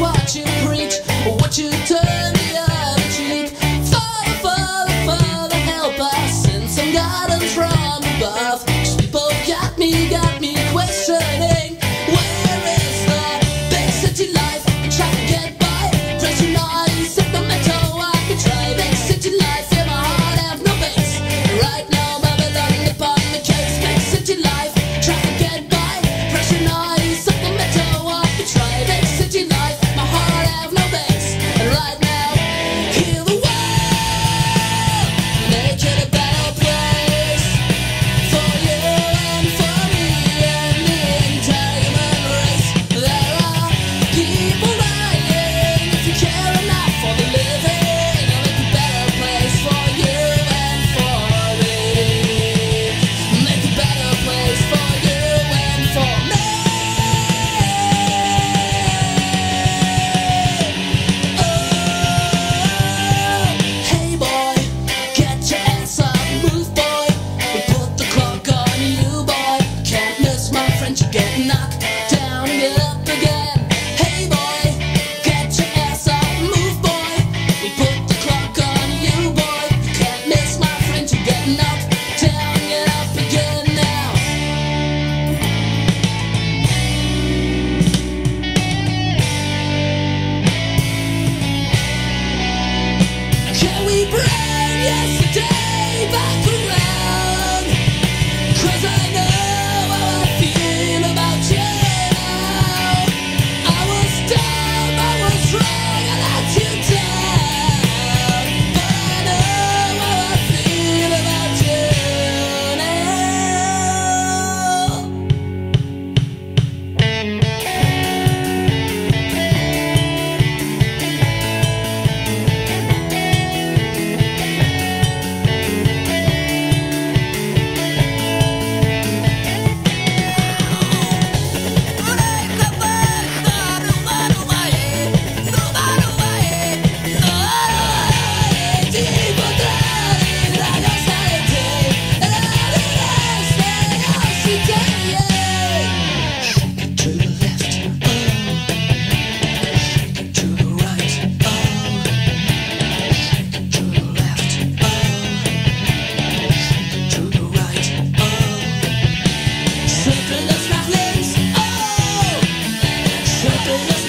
what you preach what you turn yesterday Jumping